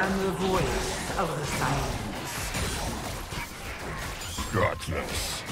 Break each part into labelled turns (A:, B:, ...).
A: am the voice of the silence.
B: Gutless.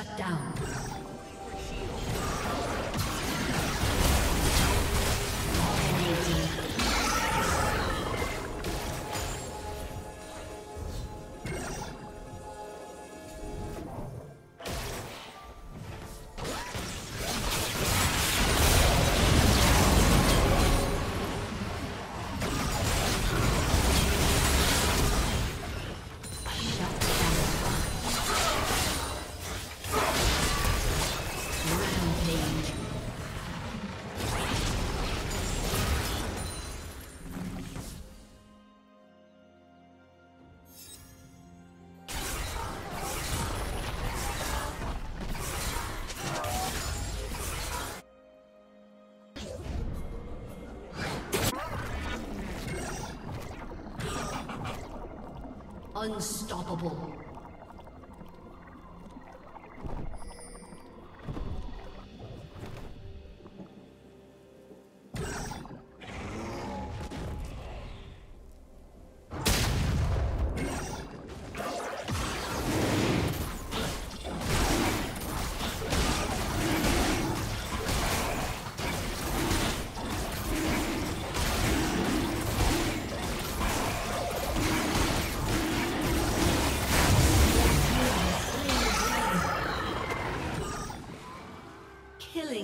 B: Shut down. Unstoppable.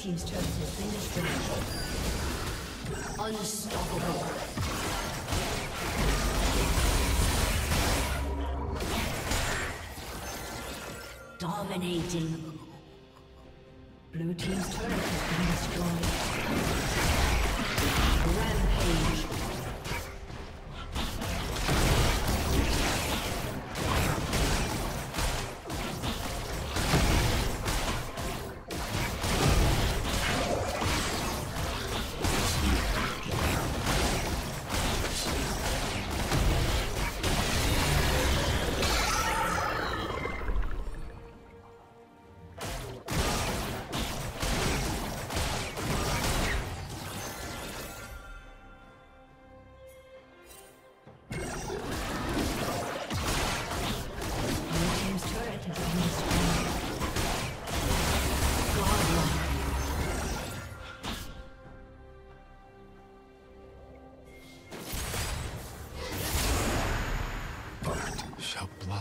B: Team's turret has been destroyed. Unstoppable. Dominating. Blue team's turret has been destroyed. Rampage.